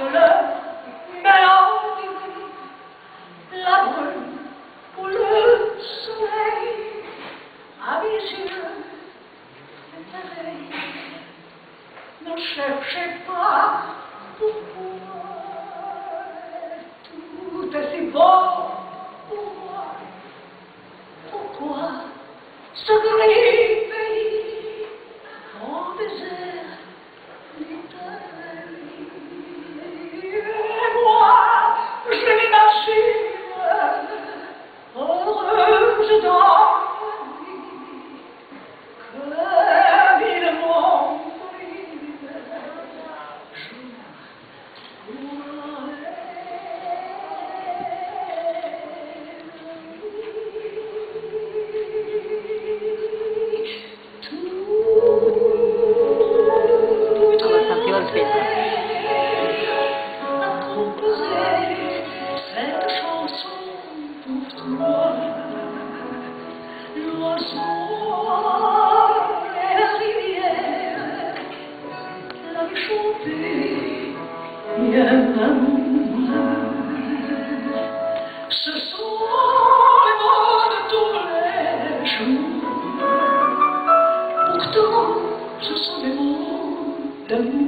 le mélodie, la brume ou le soleil, à mes yeux, pareil. Ne cherchez pas pourquoi tout est si beau pour moi. Pourquoi? Ce gris achei. Pourtant, ce sont des mots d'amour.